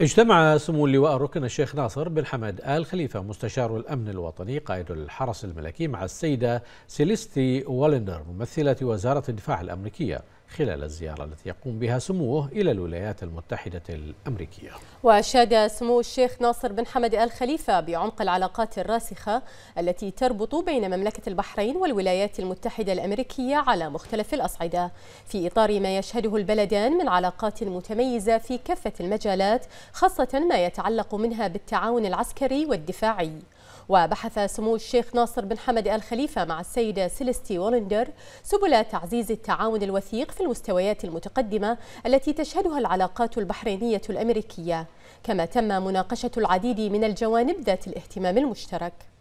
اجتمع سمو اللواء الركن الشيخ ناصر بن حمد آل خليفة مستشار الأمن الوطني قائد الحرس الملكي مع السيدة سيليستي والندر ممثلة وزارة الدفاع الأمريكية. خلال الزيارة التي يقوم بها سموه إلى الولايات المتحدة الأمريكية. وأشاد سمو الشيخ ناصر بن حمد آل خليفة بعمق العلاقات الراسخة التي تربط بين مملكة البحرين والولايات المتحدة الأمريكية على مختلف الأصعدة في إطار ما يشهده البلدان من علاقات متميزة في كافة المجالات خاصة ما يتعلق منها بالتعاون العسكري والدفاعي. وبحث سمو الشيخ ناصر بن حمد آل خليفة مع السيدة سيليستي والندر سبل تعزيز التعاون الوثيق في المستويات المتقدمة التي تشهدها العلاقات البحرينية الأمريكية. كما تم مناقشة العديد من الجوانب ذات الاهتمام المشترك.